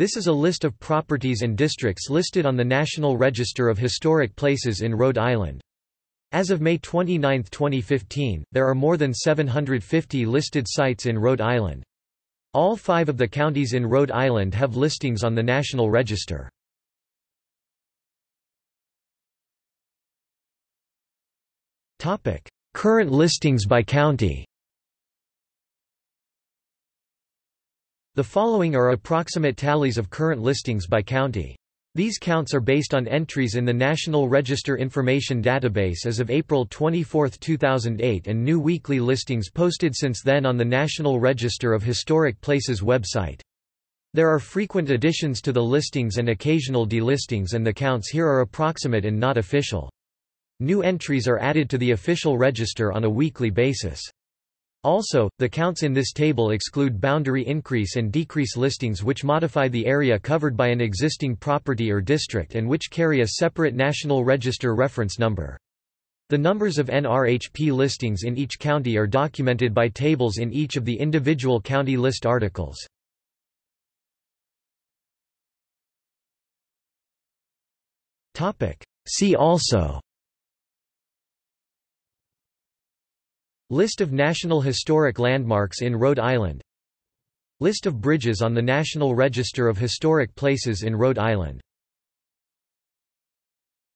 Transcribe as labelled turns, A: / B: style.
A: This is a list of properties and districts listed on the National Register of Historic Places in Rhode Island. As of May 29, 2015, there are more than 750 listed sites in Rhode Island. All five of the counties in Rhode Island have listings on the National Register. Current listings by county The following are approximate tallies of current listings by county. These counts are based on entries in the National Register Information Database as of April 24, 2008 and new weekly listings posted since then on the National Register of Historic Places website. There are frequent additions to the listings and occasional delistings and the counts here are approximate and not official. New entries are added to the official register on a weekly basis. Also, the counts in this table exclude boundary increase and decrease listings which modify the area covered by an existing property or district and which carry a separate National Register reference number. The numbers of NRHP listings in each county are documented by tables in each of the individual county list articles. See also List of National Historic Landmarks in Rhode Island. List of bridges on the National Register of Historic Places in Rhode Island